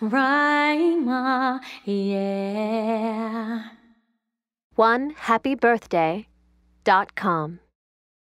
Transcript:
rhyma yeah. One happy birthday dot com.